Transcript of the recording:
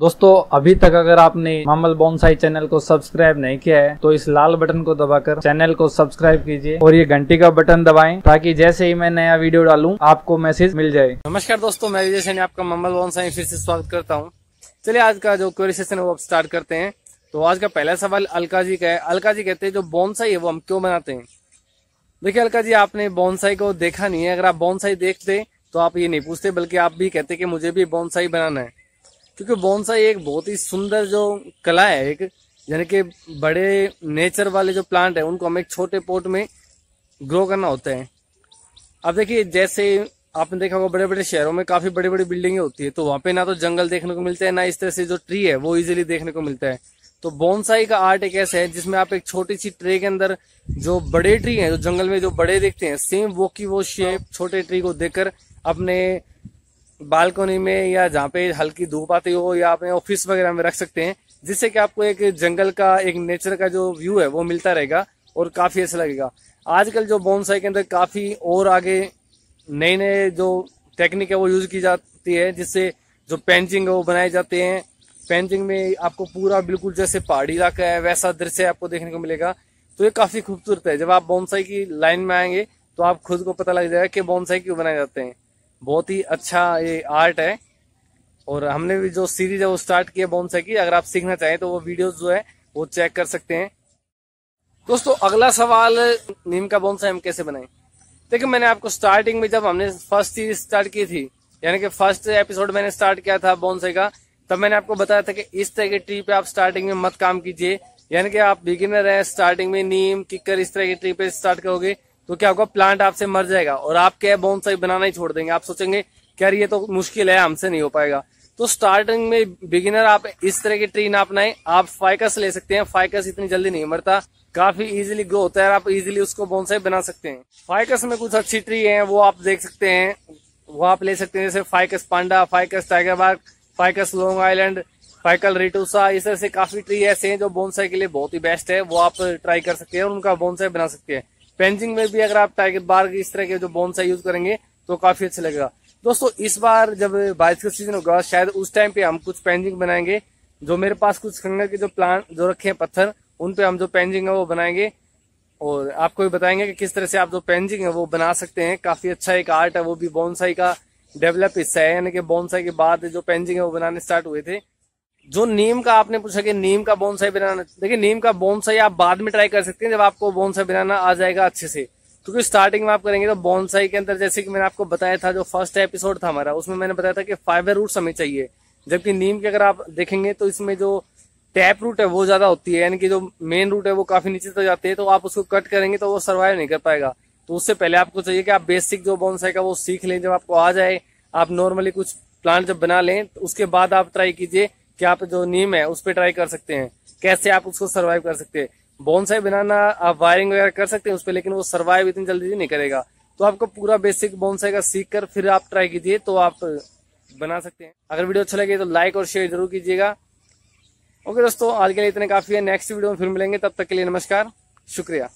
दोस्तों, अभी तक अगर आपने मामल बोनसाई चैनल को सब्सक्राइब नहीं किया है तो इस लाल बटन को दबाकर चैनल को सब्सक्राइब कीजिए और ये घंटी का बटन दबाएँ ताकि जैसे ही मैं नया वीडियो डालूं, आपको मैसेज मिल जाए। नमस्कार दोस्तों, मैं विजय सैनी, आपका मामल बोनसाई फिर से स्वागत करता हूँ। चलिए, आज का जो क्वेरी सेशन है वो आप स्टार्ट करते हैं। तो आज का पहला सवाल अलका जी का है। अलका जी कहते हैं, जो बोनसाई है वो हम क्यों बनाते हैं? देखिए अलका जी, आपने बोनसाई को देखा नहीं है। अगर आप बोनसाई देखते तो आप ये नहीं पूछते, बल्कि आप भी कहते कि मुझे भी बोनसाई बनाना है। क्योंकि बोनसाई एक बहुत ही सुंदर जो कला है, एक यानी कि बड़े नेचर वाले जो प्लांट है, उनको हमें एक छोटे पोट में ग्रो करना होता है। अब देखिए, जैसे आपने देखा होगा बड़े बड़े शहरों में काफ़ी बड़ी बड़ी बिल्डिंगे होती है तो वहाँ पे ना तो जंगल देखने को मिलता है, ना इस तरह से जो ट्री है, वो इजिली देखने को मिलता है। तो बोनसाई का आर्ट एक ऐसा है, जिसमें आप एक छोटी सी ट्रे के अंदर जो बड़े ट्री हैं, जो जंगल में जो बड़े देखते हैं सेम वो की वो शेप छोटे ट्री को देखकर अपने बालकोनी में या जहाँ पे हल्की धूप आती हो या अपने ऑफ़िस वगैरह में रख सकते हैं, जिससे कि आपको एक जंगल का, एक नेचर का जो व्यू है वो मिलता रहेगा और काफ़ी अच्छा लगेगा। आजकल जो बोनसाई के अंदर काफ़ी और आगे नए नए जो टेक्निक है वो यूज़ की जाती है, जिससे जो पेंटिंग है वो बनाए जाते हैं। पेंटिंग में आपको पूरा बिल्कुल जैसे पहाड़ी इलाका है, वैसा दृश्य आपको देखने को मिलेगा। तो ये काफ़ी खूबसूरत है। जब आप बोनसाई की लाइन में आएँगे तो आप खुद को पता लग जाएगा कि बोनसाई क्यों बनाए जाते हैं। बहुत ही अच्छा ये आर्ट है। और हमने भी जो सीरीज़ है वो स्टार्ट किया बोनसाई की अगर आप सीखना चाहें तो वो वीडियोस जो है वो चेक कर सकते हैं। दोस्तों, अगला सवाल, नीम का बोनसाई हम कैसे बनाए? देखिए मैंने आपको स्टार्टिंग में जब हमने फ़र्स्ट सीरीज़ स्टार्ट की थी, यानी कि फ़र्स्ट एपिसोड मैंने स्टार्ट किया था बोनसाई का, तब मैंने आपको बताया था कि इस तरह की ट्री पे आप स्टार्टिंग में मत काम कीजिए। यानी कि आप बिगिनर है स्टार्टिंग में नीम किकर इस तरह की ट्री पे स्टार्ट करोगे। तो क्या होगा प्लांट आपसे मर जाएगा और आप क्या बोनसाई बनाना ही छोड़ देंगे। आप सोचेंगे क्या ये तो मुश्किल है, हमसे नहीं हो पाएगा। तो स्टार्टिंग में बिगिनर आप इस तरह की ट्री ना अपनाए। आप फाइकस ले सकते हैं। फाइकस इतनी जल्दी नहीं मरता। काफ़ी इजीली ग्रो होता है आप इजीली उसको बोनसाई बना सकते हैं। फाइकस में कुछ अच्छी ट्री है, वो आप देख सकते हैं। वो आप ले सकते हैं, जैसे फाइकस पांडा फाइकस टाइगर बाग ficus long island ficus retusa इस तरह से काफ़ी ट्री ऐसे हैं जो बोनसाई के लिए बहुत ही बेस्ट है। वो आप ट्राई कर सकते हैं और उनका बोनसाई बना सकते हैं। पेंजिंग में भी अगर आप टाइगर बार इस तरह के जो बोनसाई यूज़ करेंगे तो काफ़ी अच्छा लगेगा। दोस्तों, इस बार जब बारिश का सीज़न होगा, शायद उस टाइम पे हम कुछ पेंजिंग बनाएँगे। जो मेरे पास कुछ खंगर के जो प्लांट जो रखे हैं पत्थर, उन पे हम जो पेंजिंग है वो बनाएँगे। और आपको भी बताएँगे कि किस तरह से आप जो पेंजिंग है वो बना सकते हैं। काफ़ी अच्छा एक आर्ट है, वो भी बोनसाई का डेवलप हिस्सा है। यानी कि बोनसाई के बाद जो पेंजिंग है वो बनाने स्टार्ट हुए थे। जो नीम का आपने पूछा कि नीम का बोनसाई बनाना, देखिए नीम का बोनसाई आप बाद में ट्राई कर सकते हैं जब आपको बोनसाई बनाना आ जाएगा अच्छे से। क्योंकि स्टार्टिंग में आप करेंगे तो बोनसाई के अंदर जैसे कि मैंने आपको बताया था, जो फ़र्स्ट एपिसोड था हमारा, उसमें मैंने बताया था कि फाइबर रूट हमें चाहिए। जबकि नीम के अगर आप देखेंगे तो इसमें जो टैप रूट है वो ज़्यादा होती है, यानी कि जो मेन रूट है वो काफ़ी नीचे तक जाते हैं तो आप उसको कट करेंगे तो वो सर्वाइव नहीं कर पाएगा। तो उससे पहले आपको चाहिए कि आप बेसिक जो बोनसाई का वो सीख लें, जब आपको आ जाए, आप नॉर्मली कुछ प्लांट जब बना लें तो उसके बाद आप ट्राई कीजिए कि आप जो नीम है, उस पर ट्राई कर सकते हैं। कैसे आप उसको सर्वाइव कर सकते हैं। बोनसाई बनाना आप वायरिंग वगैरह कर सकते हैं उस पर लेकिन वो सर्वाइव इतनी जल्दी नहीं करेगा। तो आपको पूरा बेसिक बोनसाई का सीख कर फिर आप ट्राई कीजिए तो आप बना सकते हैं। अगर वीडियो अच्छा लगे तो लाइक और शेयर ज़रूर कीजिएगा। ओके दोस्तों, आज के लिए इतने काफ़ी है। नेक्स्ट वीडियो में फिर मिलेंगे। तब तक के लिए नमस्कार। शुक्रिया।